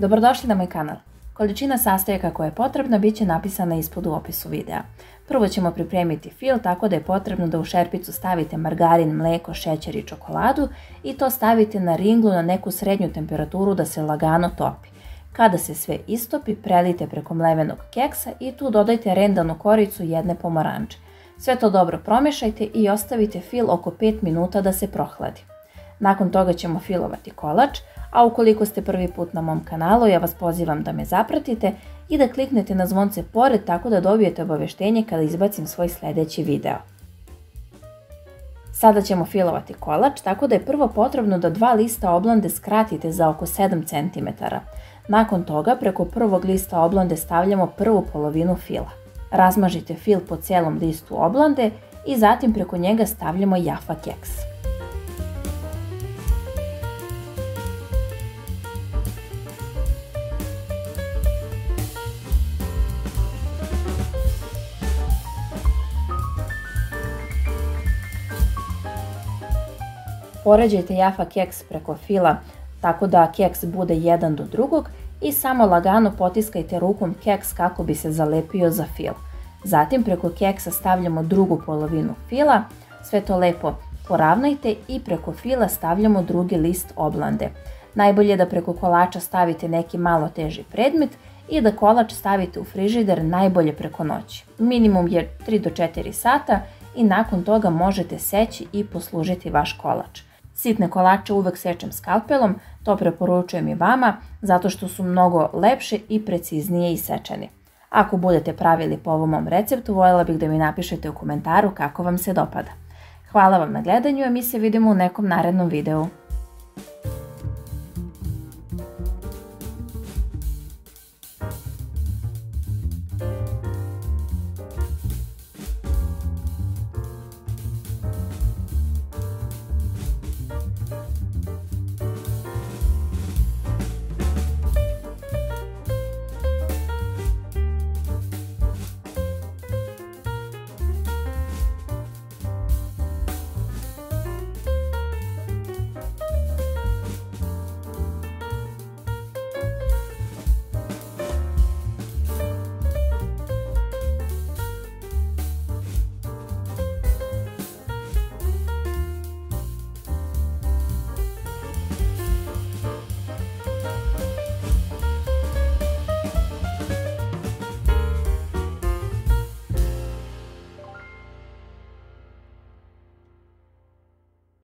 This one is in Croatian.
Dobrodošli na moj kanal. Količina sastojaka koja je potrebna bit će napisana ispod u opisu videa. Prvo ćemo pripremiti fil tako da je potrebno da u šerpicu stavite margarin, mlijeko, šećer i čokoladu i to stavite na ringlu na neku srednju temperaturu da se lagano topi. Kada se sve istopi, prelite preko mlevenog keksa i tu dodajte rendanu koricu jedne pomoranče. Sve to dobro promješajte i ostavite fil oko 5 minuta da se prohladi. Nakon toga ćemo filovati kolač, a ukoliko ste prvi put na mom kanalu, ja vas pozivam da me zapratite i da kliknete na zvonce pored tako da dobijete obaveštenje kada izbacim svoj sljedeći video. Sada ćemo filovati kolač, tako da je prvo potrebno da dva lista oblande skratite za oko 7 cm. Nakon toga preko prvog lista oblande stavljamo prvu polovinu fila. Razmažite fil po cijelom listu oblande i zatim preko njega stavljamo jafa keks. Poređajte jafa keks preko fila tako da keks bude jedan do drugog i samo lagano potiskajte rukom keks kako bi se zalepio za fil. Zatim preko keksa stavljamo drugu polovinu fila, sve to lepo poravnajte i preko fila stavljamo drugi list oblande. Najbolje je da preko kolača stavite neki malo teži predmet i da kolač stavite u frižider najbolje preko noći. Minimum je 3 do 4 sata i nakon toga možete seći i poslužiti vaš kolač. Sitne kolače uvek sečem skalpelom, to preporučujem i vama zato što su mnogo lepše i preciznije isečeni. Ako budete pravili po ovom mom receptu, voljela bih da mi napišete u komentaru kako vam se dopada. Hvala vam na gledanju i mi se vidimo u nekom narednom videu.